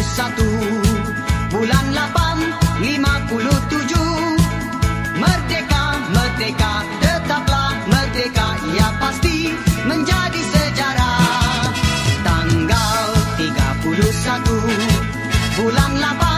1 Bulan 8, 57 Merdeka, merdeka Tetaplah merdeka Ia pasti menjadi sejarah. Tanggal 31 Bulan 8